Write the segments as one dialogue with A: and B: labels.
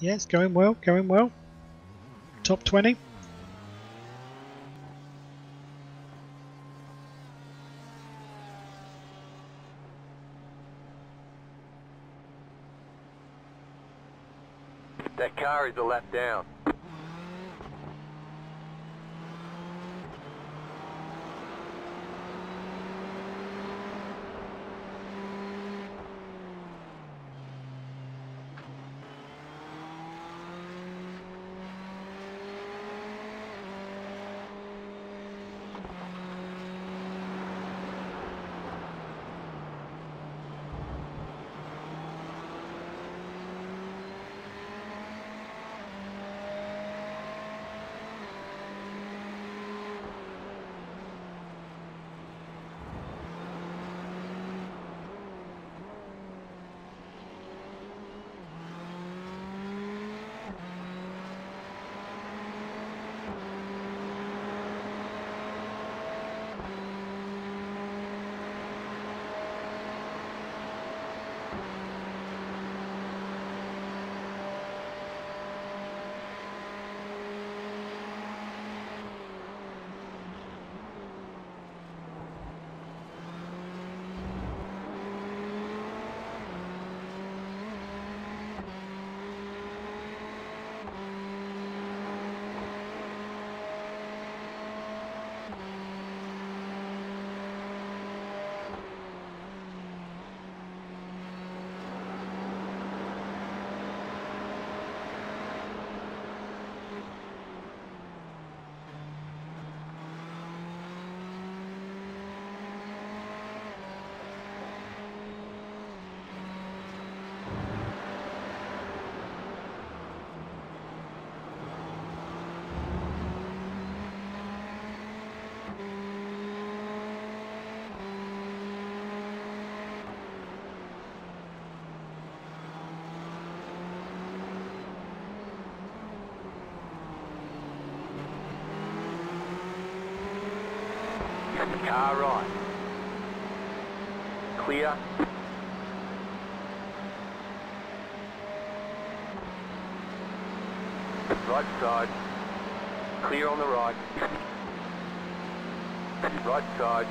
A: Yes, going well, going well. Top 20.
B: That car is a lap down. Car right. Clear. Right side. Clear on the right. Right side.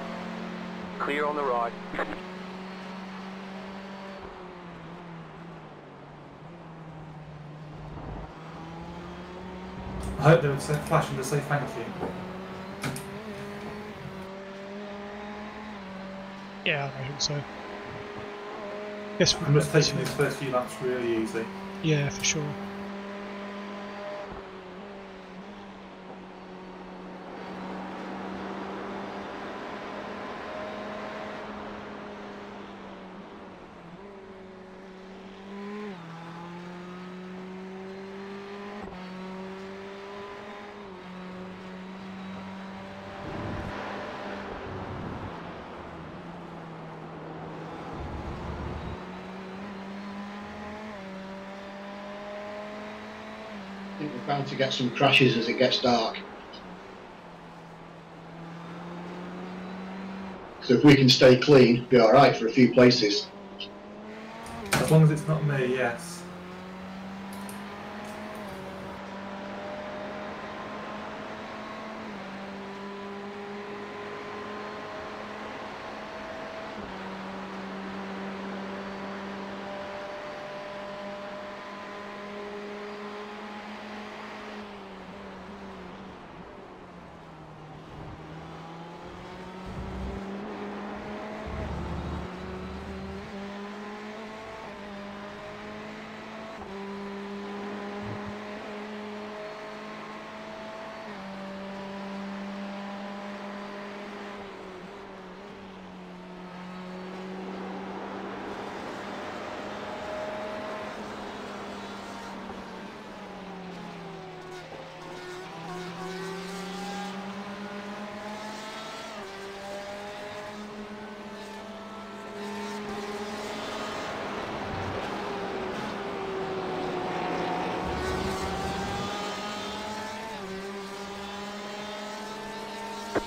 B: Clear on the right.
C: I hope they would say, flash and to say thank you.
A: Yeah, I think so. Yes,
C: I'm just taking these first few laps really easy.
A: Yeah, for sure.
D: To get some crashes as it gets dark. So if we can stay clean, be all right for a few places.
C: As long as it's not me, yes.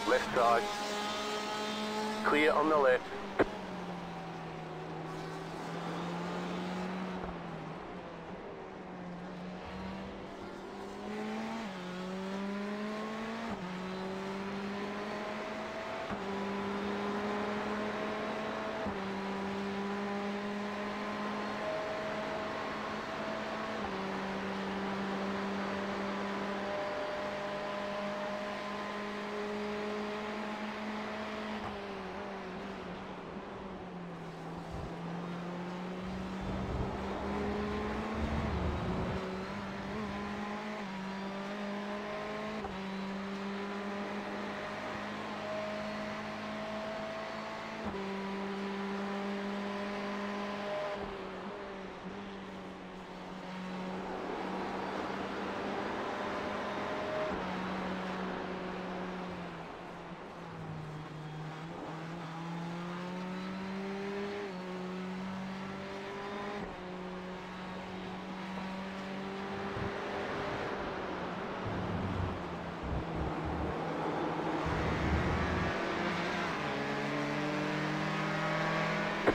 B: Left Clear on the left.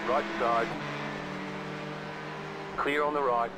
B: Right side. Clear on the right.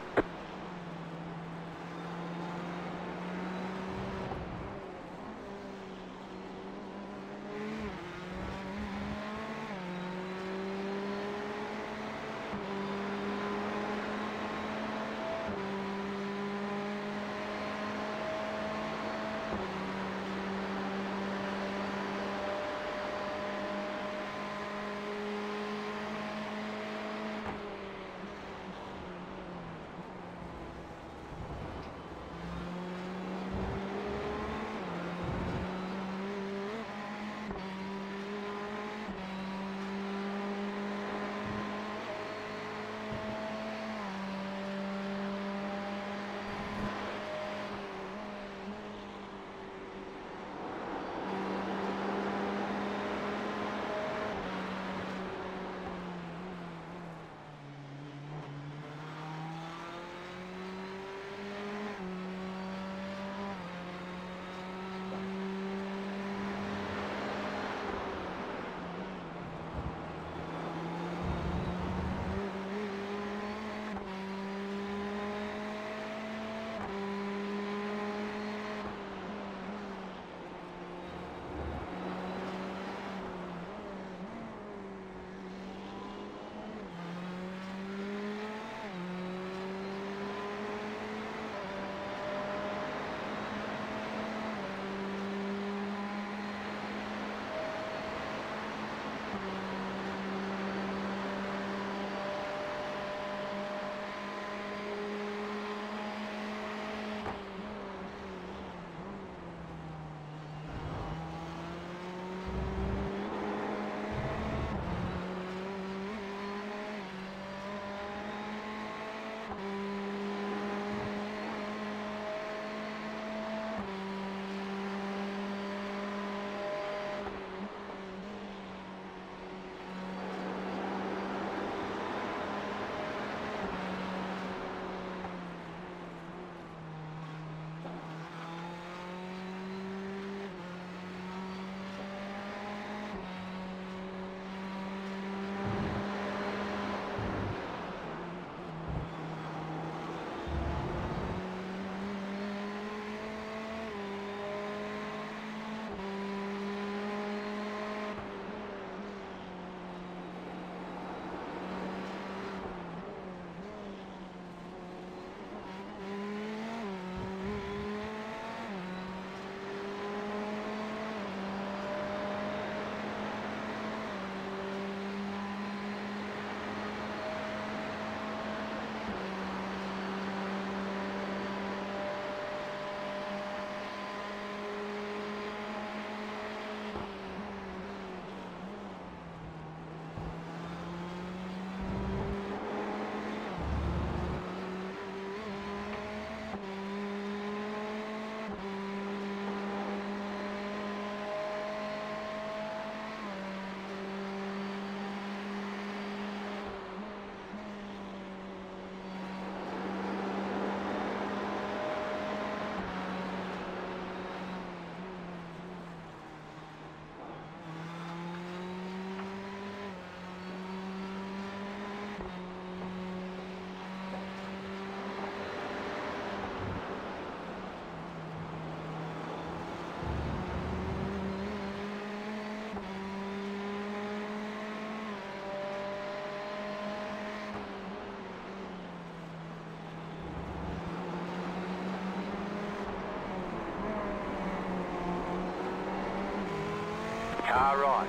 B: Car right.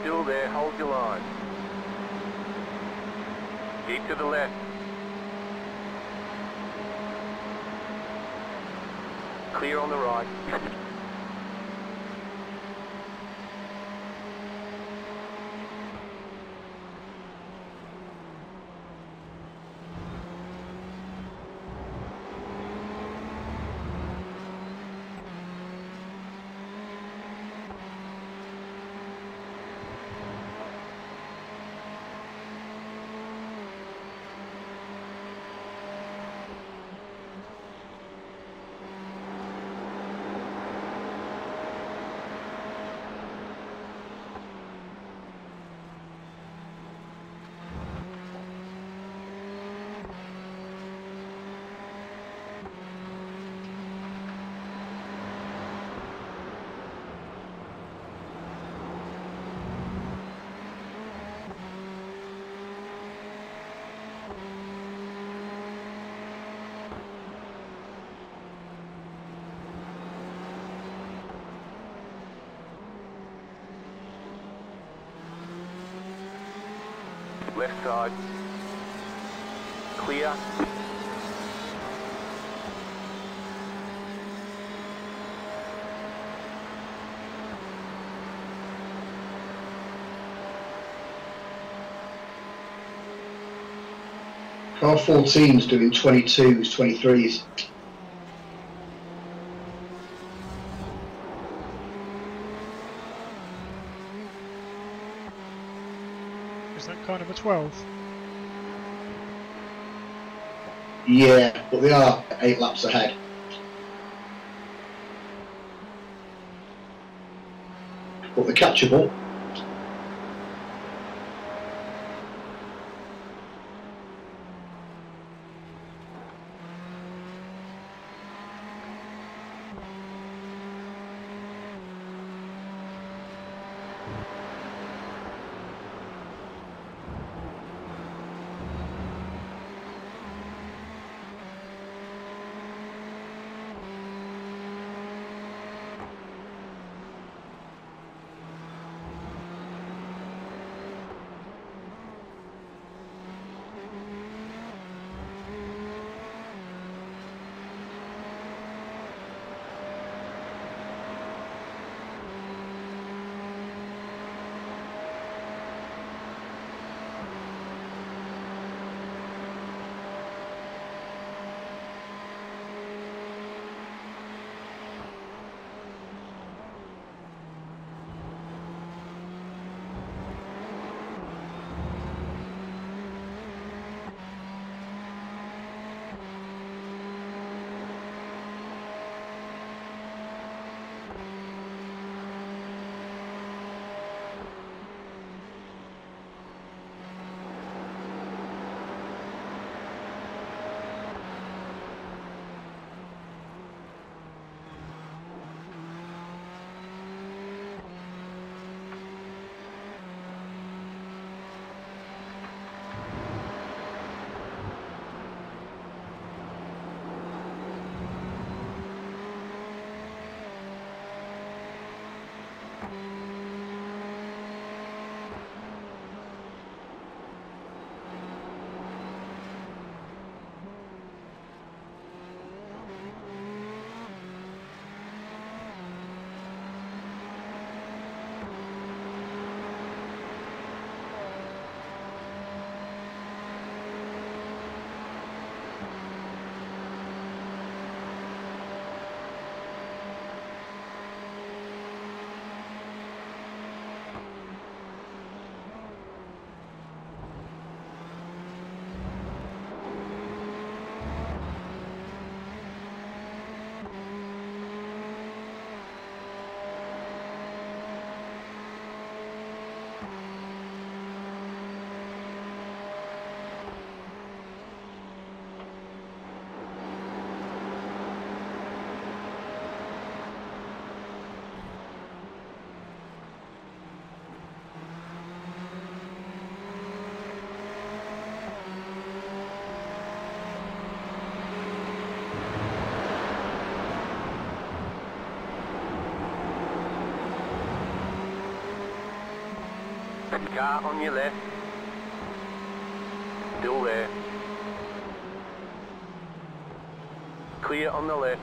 B: Still there, hold your line. Keep to the left. Clear on the right. Left side. Clear.
D: Car 14's doing 22s, 23s.
A: Is that car number 12?
D: Yeah, but they are eight laps ahead. But they're catchable.
B: Car on your left. Still there. Clear on the left.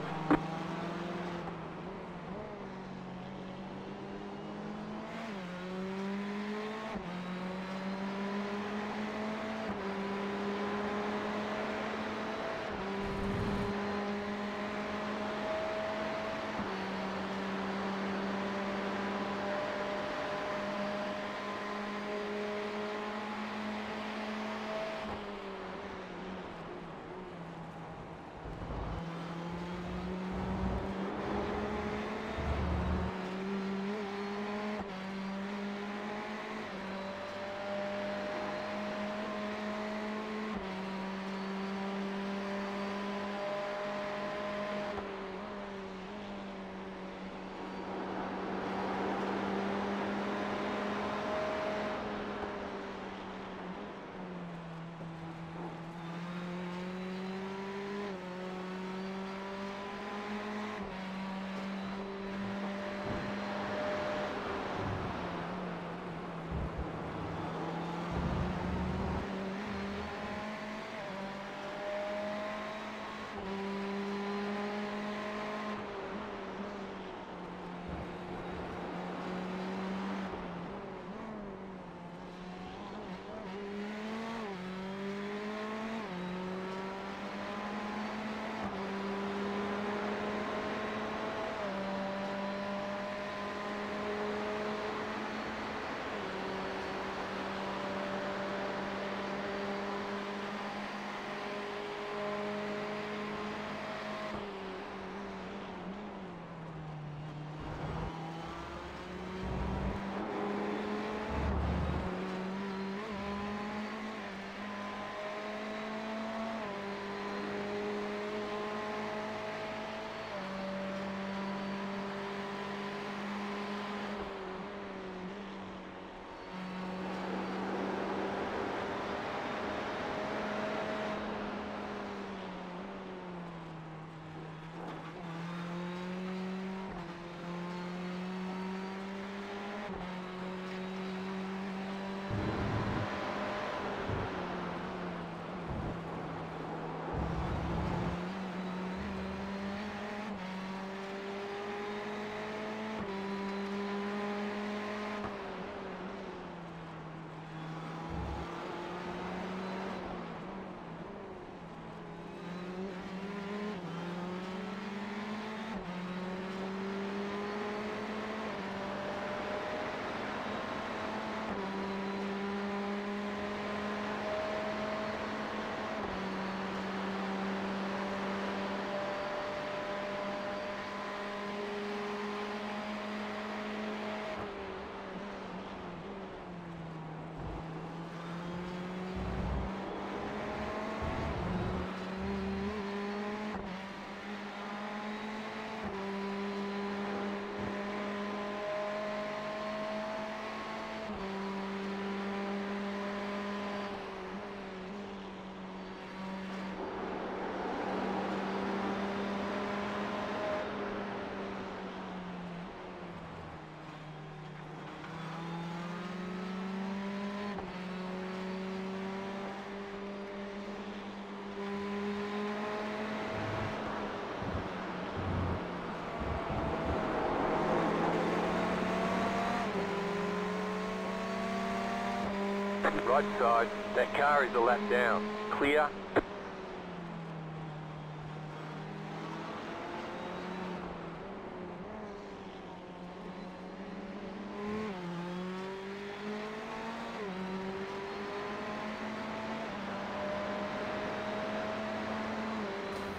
B: Right side. That car is a lap down. Clear.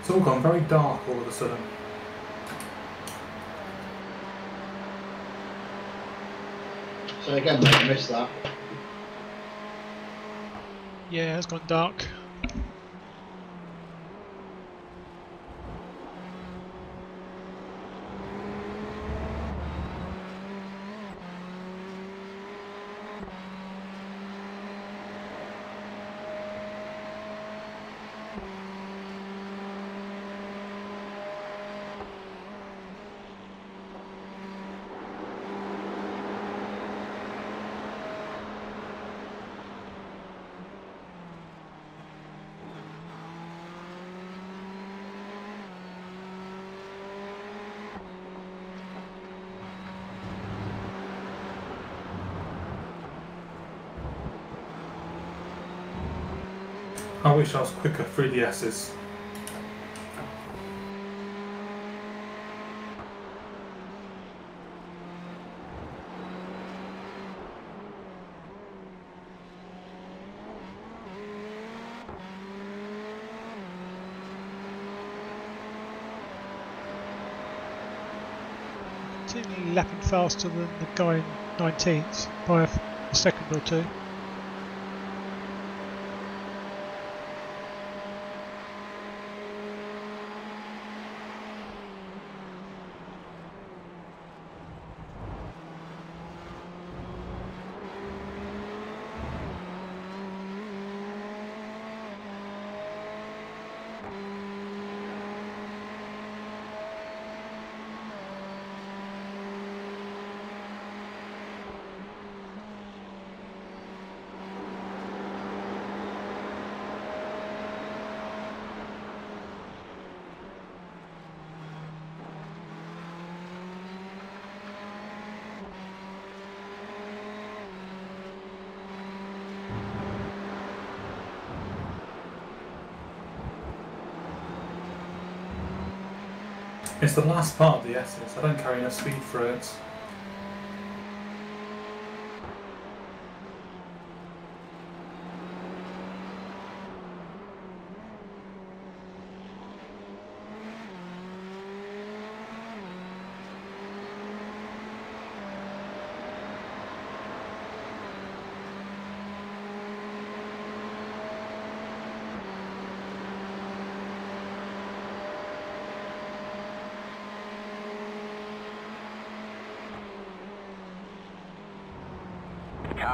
C: It's all gone very dark all of a sudden.
D: So again, mate, I missed that.
A: Yeah, it's gone dark.
C: I wish I was quicker through the S's.
A: Lapping faster than the guy in 19th by a second or two.
C: It's the last part of the S's. I don't carry enough speed for it.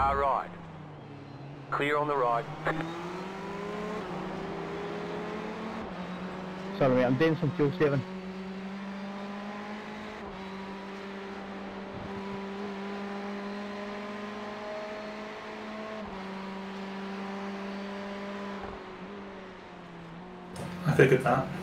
B: Car right. Clear on the right.
E: Sorry mate, I'm doing some fuel saving.
C: I figured that.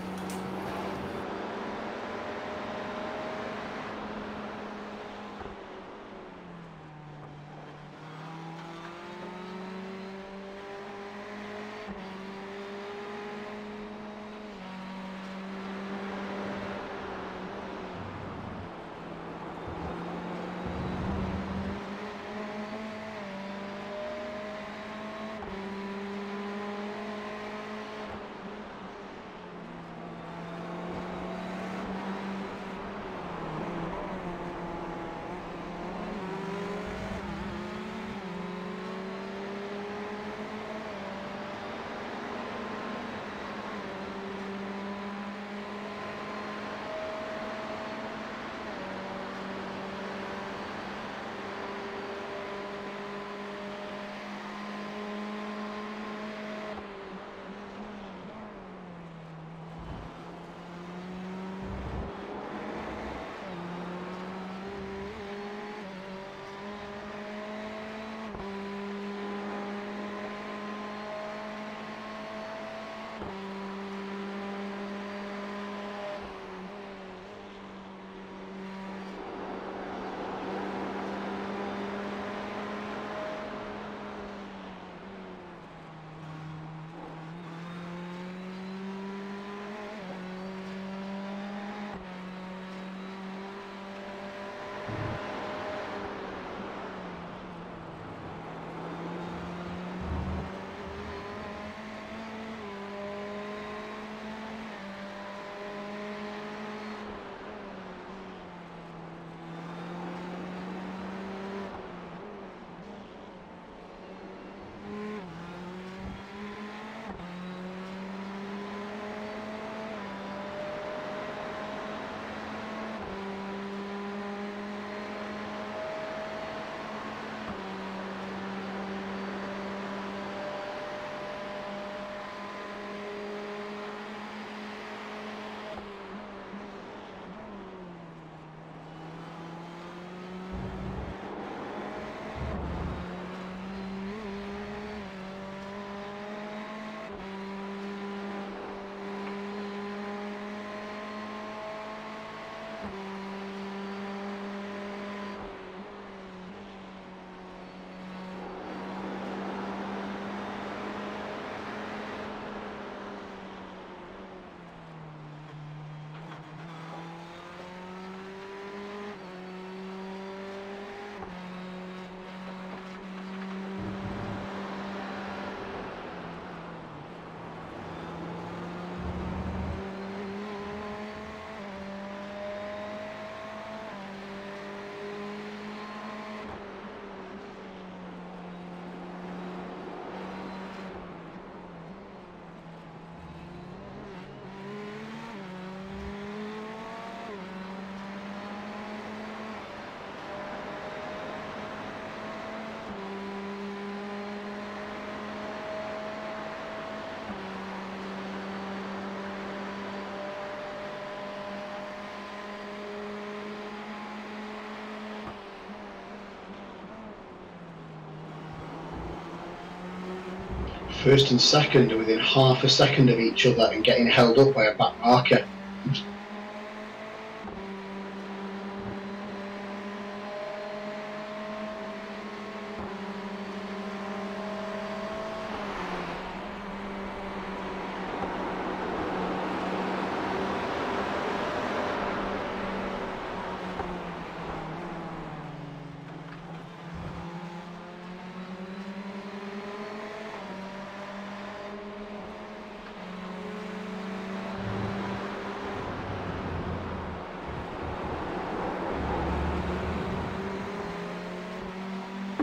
D: First and second are within half a second of each other and getting held up by a back marker.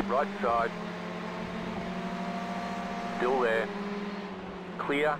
B: Right side. Still there. Clear.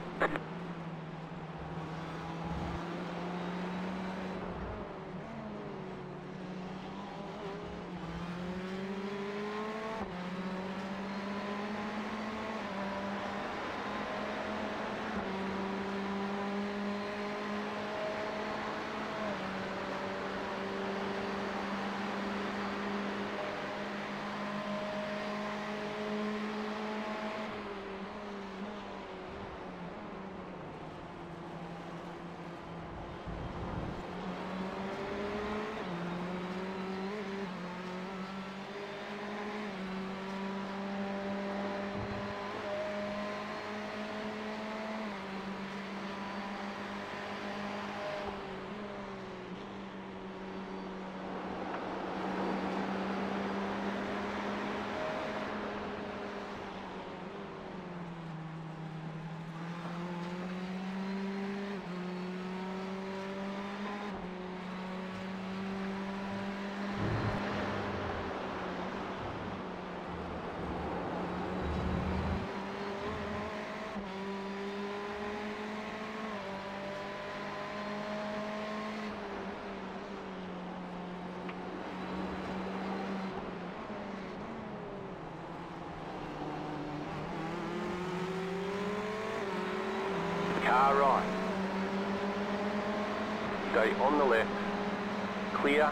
B: Car right. Stay on the left. Clear.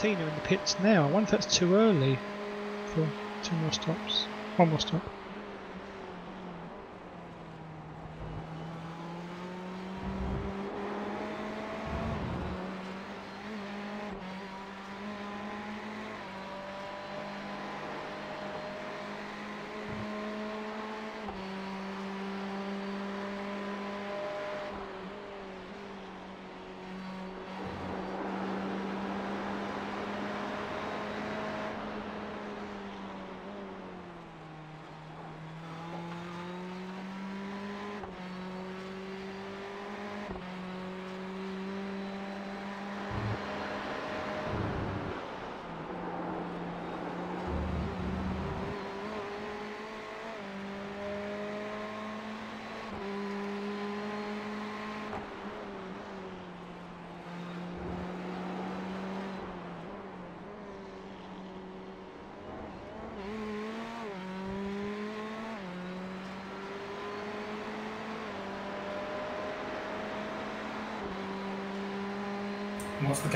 A: Martina in the pits now. I wonder if that's too early for two more stops. One more stop.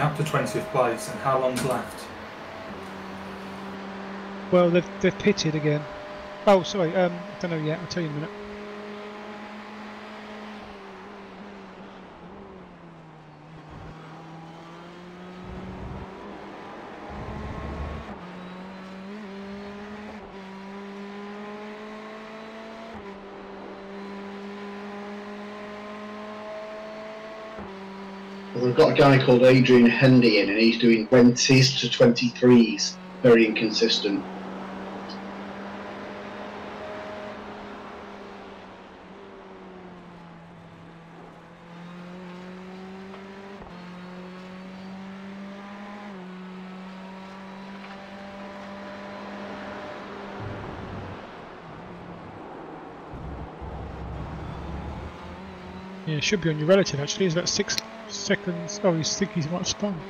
C: Gap to 20th place and how long's left?
A: Well, they've, they've pitted again. Oh, sorry. Um, I don't know yet. I'll tell you in a minute.
D: We've got a guy called Adrian Hendy in, and he's doing 20s to 23s. Very inconsistent.
A: Yeah, should be on your relative actually. Is that six seconds? Oh, he's think he's much have spun.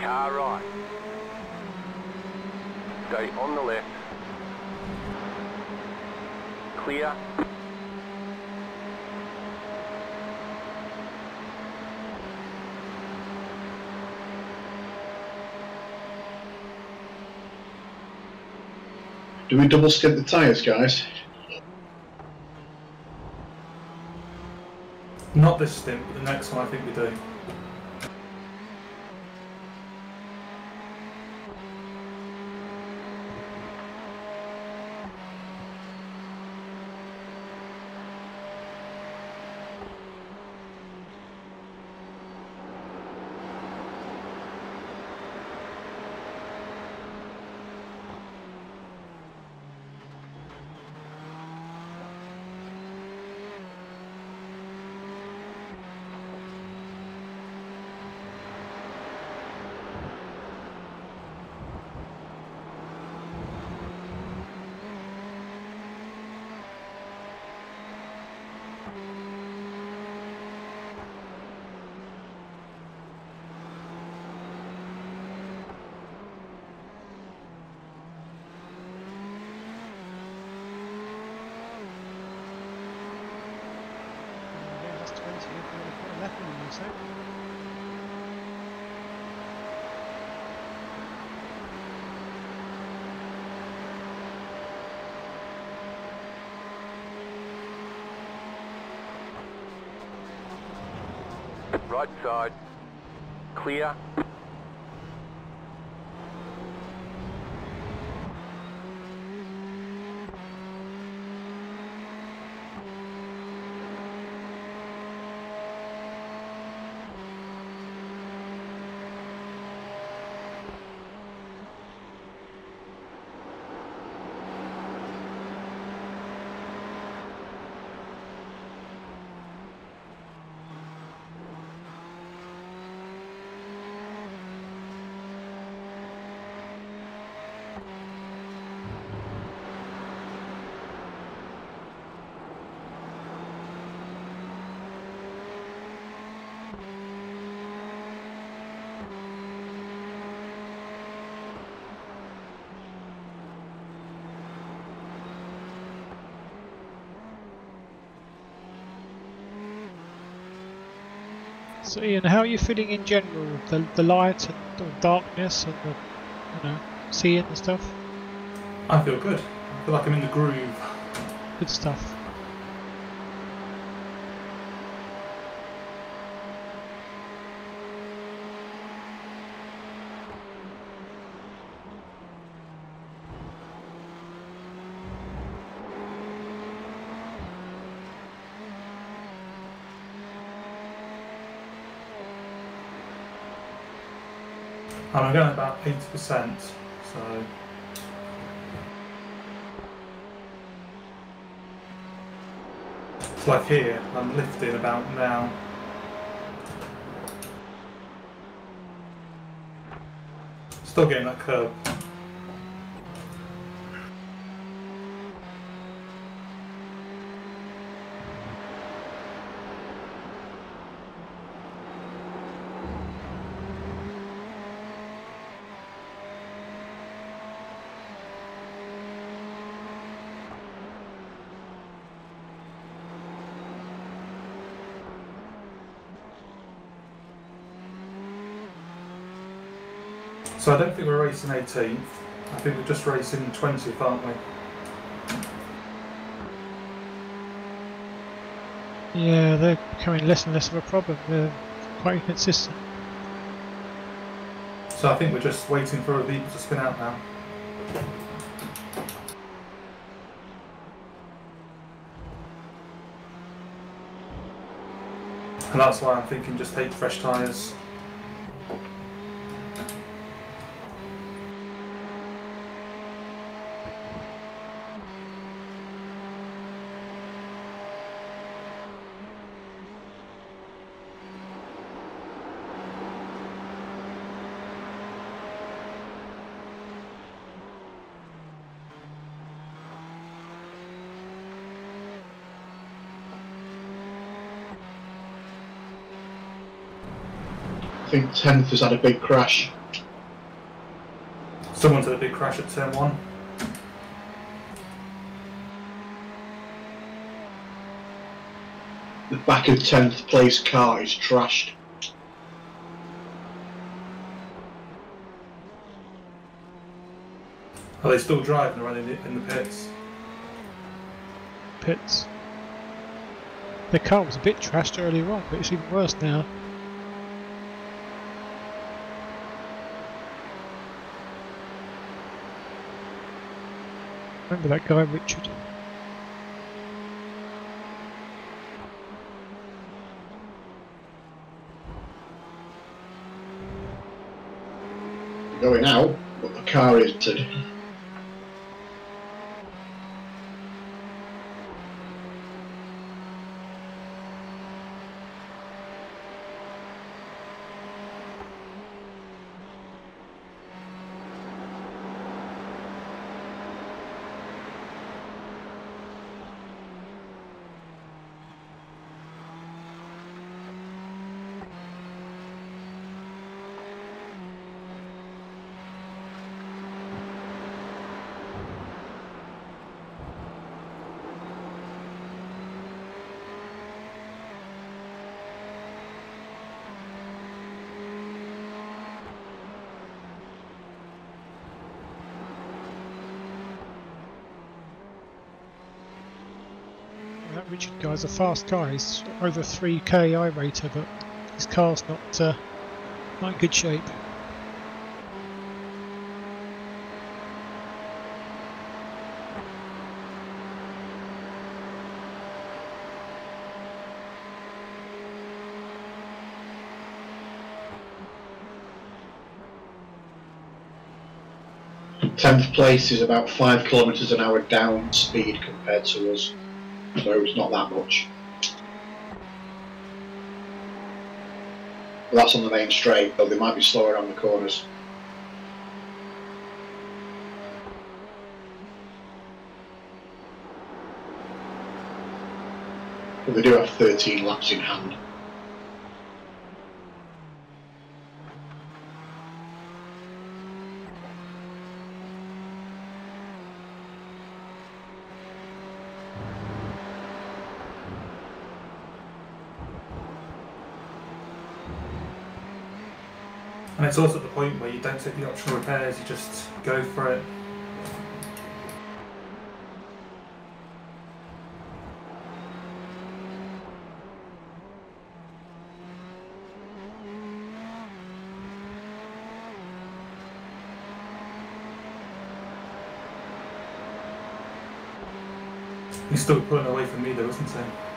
B: Car right. Stay on the left. Clear.
D: Do we double skip the tyres, guys?
C: Not this stint, but the next one I think we do.
A: Yeah, that's 20. If you want to put a lap in in a sec.
B: Right side. Clear.
A: So Ian, how are you feeling in general? The the light and the darkness and the you know seeing and stuff.
C: I feel good. I feel like I'm in the groove.
A: Good stuff.
C: And I'm going about 80%, so it's like here, I'm lifting about now. Still getting that curve. So I don't think we're racing 18th. I think we're just racing 20th, aren't we?
A: Yeah, they're becoming less and less of a problem. They're quite inconsistent.
C: So I think we're just waiting for a beep to spin out now. And that's why I'm thinking just take fresh tyres.
D: Think 10th has had a big crash.
C: Someone's had a big crash at turn one.
D: The back of 10th place car is trashed.
C: Are they still driving around in the, in the pits?
A: Pits. The car was a bit trashed earlier on, but it's even worse now. Remember that guy, Richard?
D: Going out, but the car is
A: Guy's a fast guy. He's over 3k I rater, but his car's not uh, not in good shape.
D: Tenth place is about five kilometres an hour down speed compared to us, so it's not that much. But that's on the main straight, though they might be slower on the corners. But they do have 13 laps in hand.
C: It's also at the point where you don't take the optional repairs, you just go for it. He's still pulling away from me though, isn't he?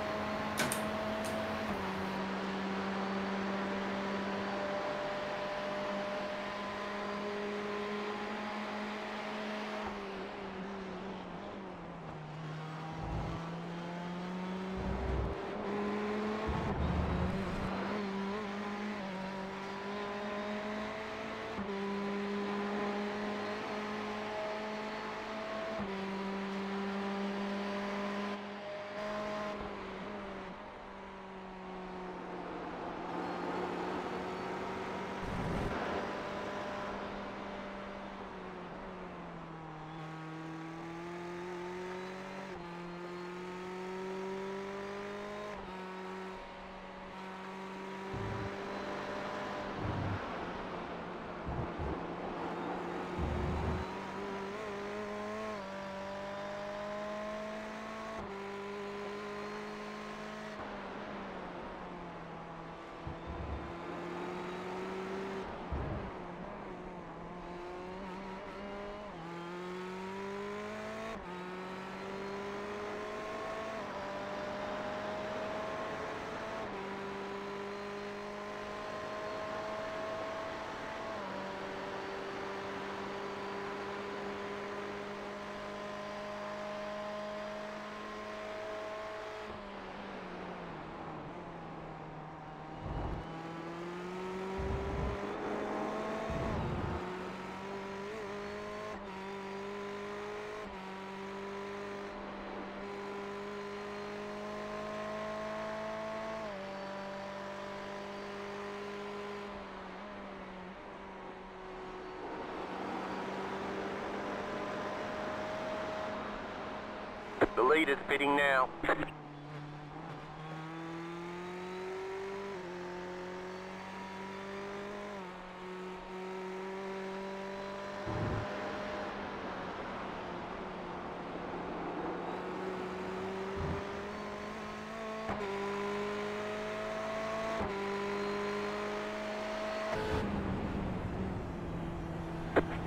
B: The lead is fitting now.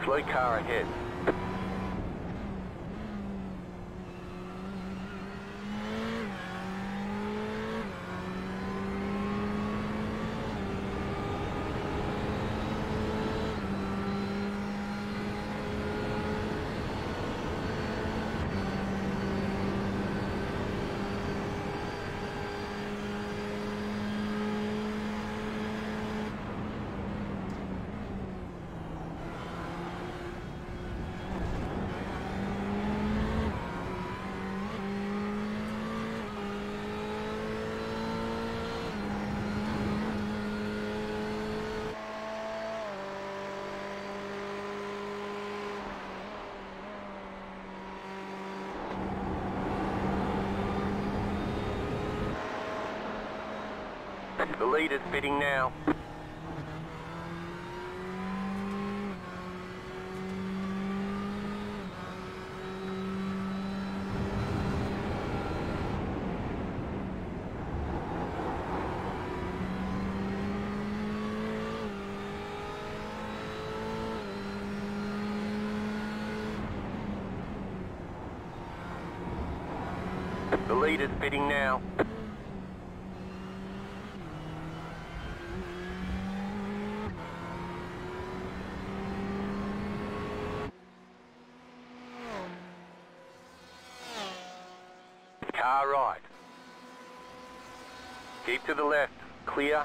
B: Slow car ahead. The lead is fitting now. The lead is fitting now. Car right. Keep to the left. Clear.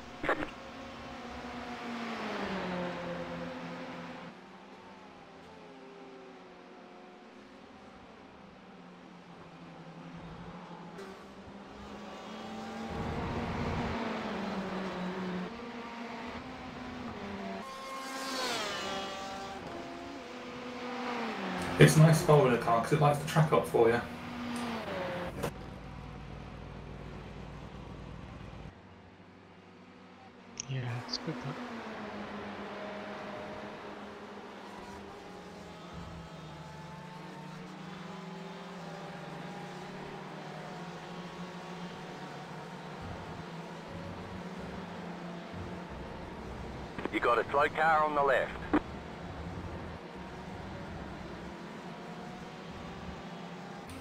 C: It's nice following a car because it lights the track up for you.
A: Yeah, it's good that.
B: You got a slow car on the left.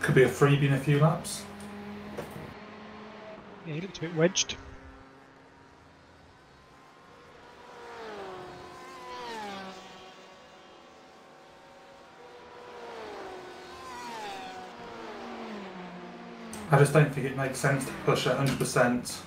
C: Could be a freebie in a few laps.
A: Yeah, he looked a bit wedged.
C: I just don't think it makes sense to push at 100%.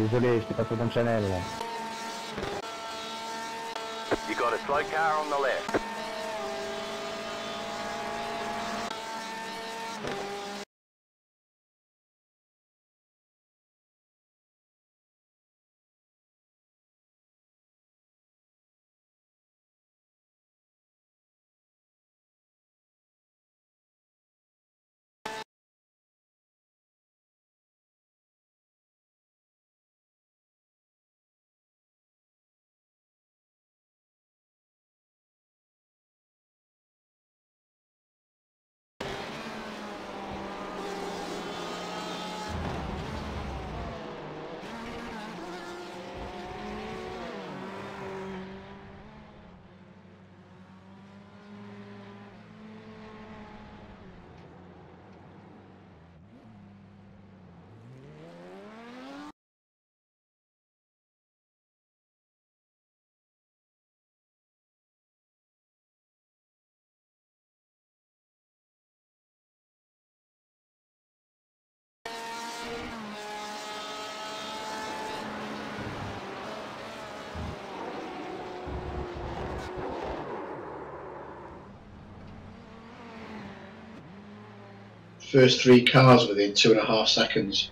E: E l'isolisti, fatto cancello.
B: You got a slow car on the left.
D: First three cars within two and a half seconds.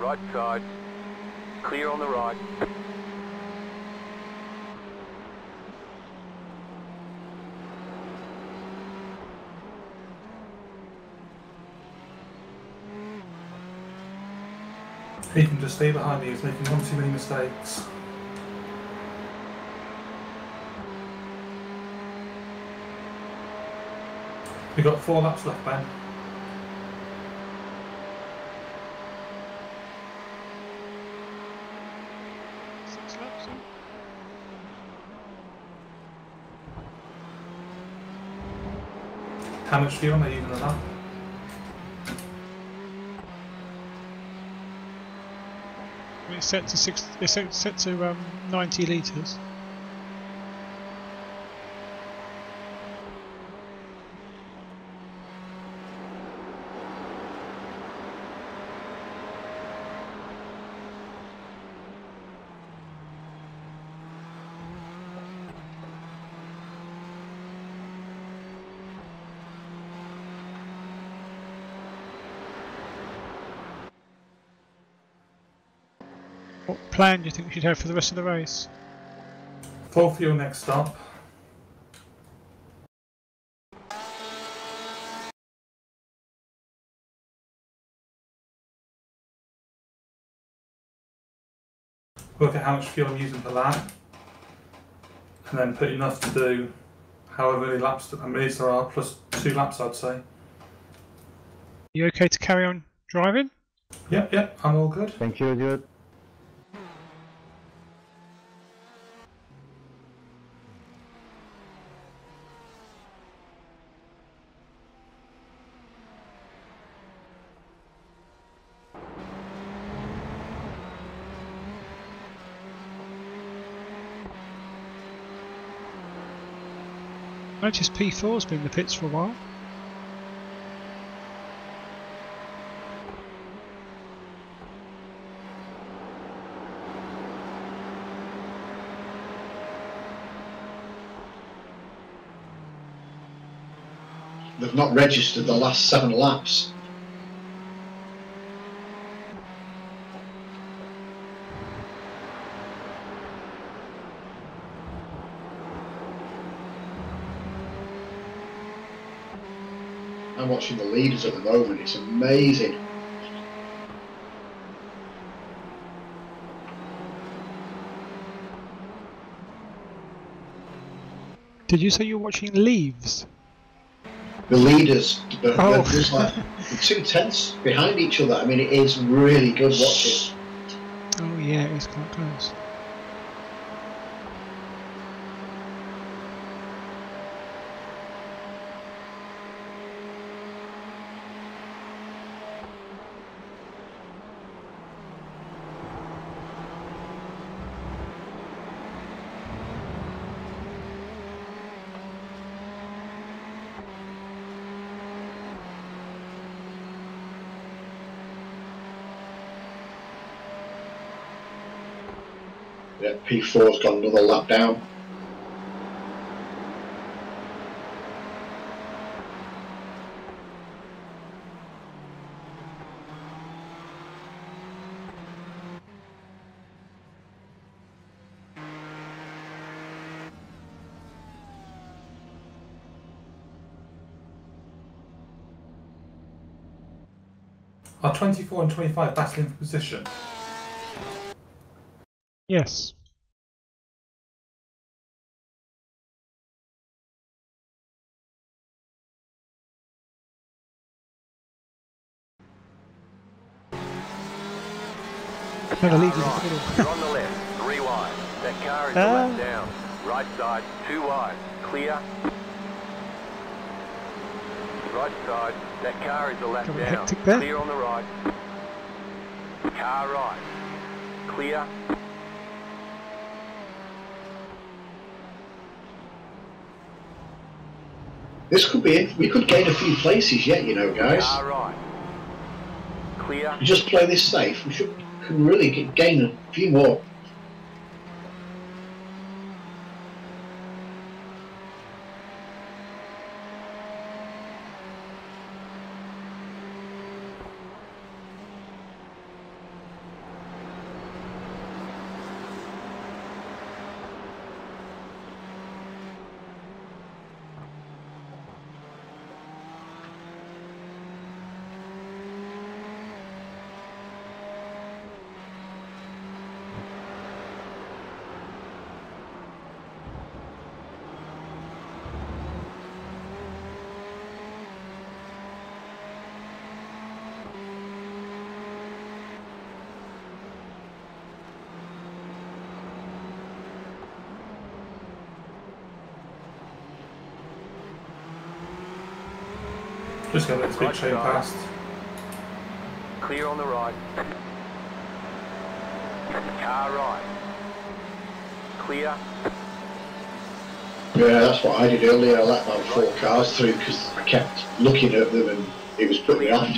B: Right side. Clear on the right.
C: He can just stay behind me, he's making one too many mistakes. We've got four laps left, Ben.
A: Six laps, yeah.
C: How much fuel am I using on that?
A: It's set to six. It's set, to um, 90 liters. What plan do you think we should have for the rest of the race?
C: Full fuel next stop. Work out how much fuel I'm using per lap. And then put enough to do however many laps, how many there are, plus two laps I'd say.
A: You okay to carry on driving?
C: Yep, yep, I'm all good.
E: Thank you, dude.
A: Noticed P4's been in the pits for a while.
D: They've not registered the last seven laps. Watching the leaders at the moment, it's amazing.
A: Did you say you were watching Leaves?
D: The leaders,
A: Oh.
D: like the two tenths behind each other. I mean, it is really good watching.
A: Oh yeah, it is quite close.
D: Yeah, P4's got another lap down.
C: Are 24 and 25 battling for position?
A: Yes. No, the lead in the
B: Right,
A: middle.
B: you're on the left, three wide. That car is the left down. Right side, two wide. Clear. Right side, that car is the left
A: Got
B: down. Clear on the right. Car right. Clear.
D: This could be it. We could gain a few places yet, you know, guys.
B: Car right. Clear.
D: We just play this safe. We should can really gain a few more.
C: Just gonna let this big
B: Right
C: train
B: side.
C: past.
B: Clear on the right. Car right. Clear.
D: Yeah, that's what I did earlier. I let about four cars through because I kept looking at them and it was putting me off.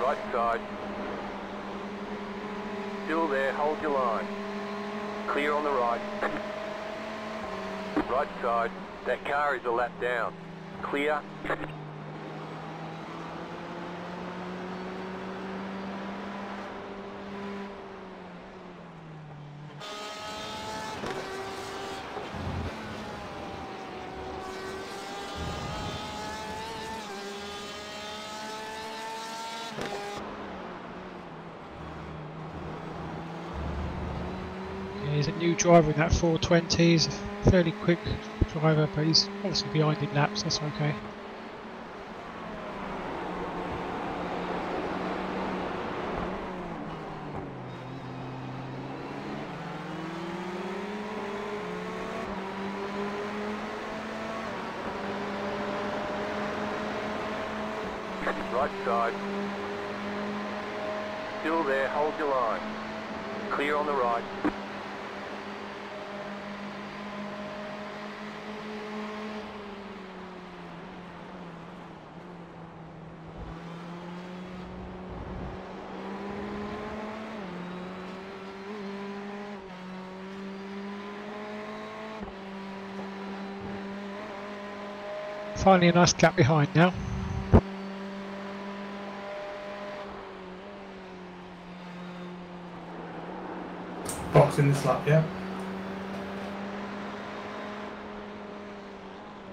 B: Right side. Still there, hold your line. Clear on the right. Right side. That car is a lap down. Clear.
A: He's a new driver in that 420. He's fairly quick driver, but he's obviously behind in laps. That's okay.
B: Right side. Still there, hold your line. Clear on the right.
A: Finally, a nice gap behind now.
C: Box in this lap, yeah?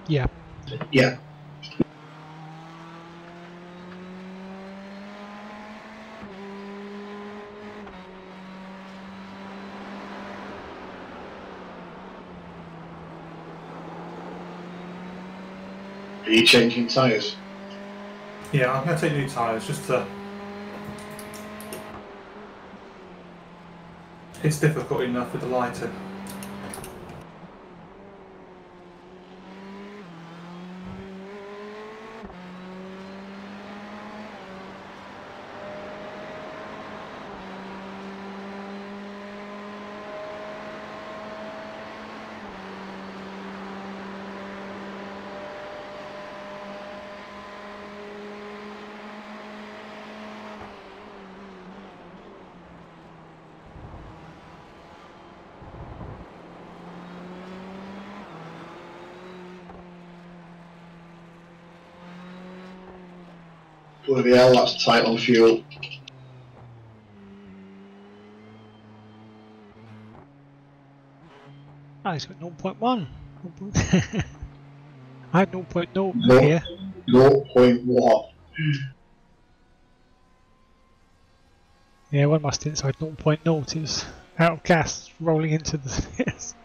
A: Yeah.
D: Yeah. Changing tyres?
C: Yeah, I'm going to take new tyres just to... It's difficult enough with the lighting.
D: Bloody hell, that's tight on fuel.
A: Ah, he's got 0.1. I had 0.0
D: No.
A: here.
D: 0.1.
A: Yeah, one must inside 0.0 is out of gas rolling into the. Yes.